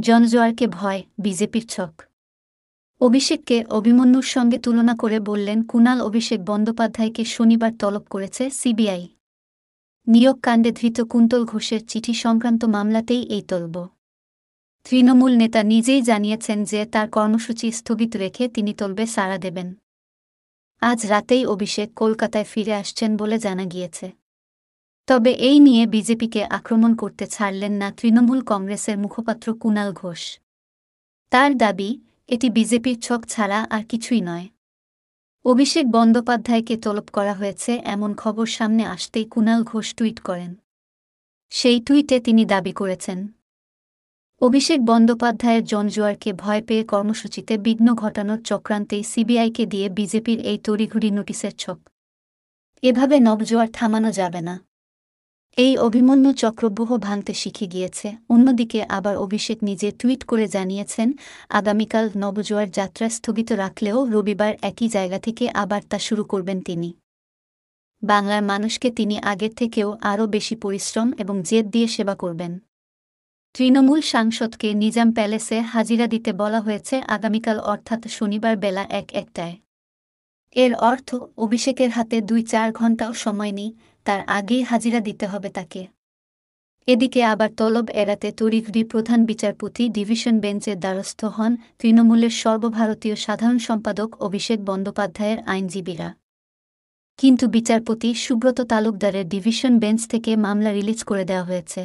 জনজোয়ারকে ভয়, বিজেপির ছক। অভিষেককে অভিমন্যুর সঙ্গে তুলনা করে বললেন কুণাল অভিষেক বন্দ্যোপাধ্যায়কে শনিবার তলব করেছে সিবিআই। নিয়োগকাণ্ডে ধৃত কুন্তল ঘোষের চিঠি সংক্রান্ত মামলাতেই এই তলব। তৃণমূল নেতা নিজেই জানিয়েছেন যে তার কর্মসূচি স্থগিত রেখে তিনি তলবে সাড়া দেবেন। আজ রাতেই অভিষেক কলকাতায় ফিরে আসছেন বলে জানা গিয়েছে। তবে এই নিয়ে বিজেপিকে আক্রমণ করতে ছাড়লেন না তৃণমূল কংগ্রেসের মুখপাত্র কুণাল ঘোষ। তার দাবি, এটি বিজেপির ছক ছাড়া আর কিছুই নয়। অভিষেক বন্দ্যোপাধ্যায়কে তলব করা হয়েছে এমন খবর সামনে আসতেই কুণাল ঘোষ টুইট করেন। সেই টুইটে তিনি দাবি করেছেন, অভিষেক বন্দ্যোপাধ্যায়ের জনজোয়ারকে ভয় পেয়ে কর্মসূচিতে বিঘ্ন ঘটানোর চক্রান্তেই সিবিআইকে দিয়ে বিজেপির এই তড়িঘড়ি নোটিশের ছক। এভাবে নবজোয়ার থামানো যাবে না। এই অভিমন্যু চক্রব্যূহ ভাঙতে শিখে গিয়েছে। অন্যদিকে আবার অভিষেক নিজে টুইট করে জানিয়েছেন, আগামীকাল নবজোয়ার যাত্রা স্থগিত রাখলেও রবিবার একই জায়গা থেকে আবার তা শুরু করবেন তিনি। বাংলার মানুষকে তিনি আগের থেকেও আরও বেশি পরিশ্রম এবং জেদ দিয়ে সেবা করবেন। তৃণমূল সাংসদকে নিজাম প্যালেসে হাজিরা দিতে বলা হয়েছে আগামীকাল অর্থাৎ শনিবার বেলা এক একটায় এর অর্থ, অভিষেকের হাতে দুই চার ঘণ্টাও সময় নেই তার আগেই হাজিরা দিতে হবে তাকে। এদিকে আবার তলব এড়াতে তড়িঘড়ি প্রধান বিচারপতি ডিভিশন বেঞ্চের দ্বারস্থ হন তৃণমূলের সর্বভারতীয় সাধারণ সম্পাদক অভিষেক বন্দ্যোপাধ্যায়ের আইনজীবীরা। কিন্তু বিচারপতি সুব্রত তালুকদারের ডিভিশন বেঞ্চ থেকে মামলা রিলিজ করে দেওয়া হয়েছে।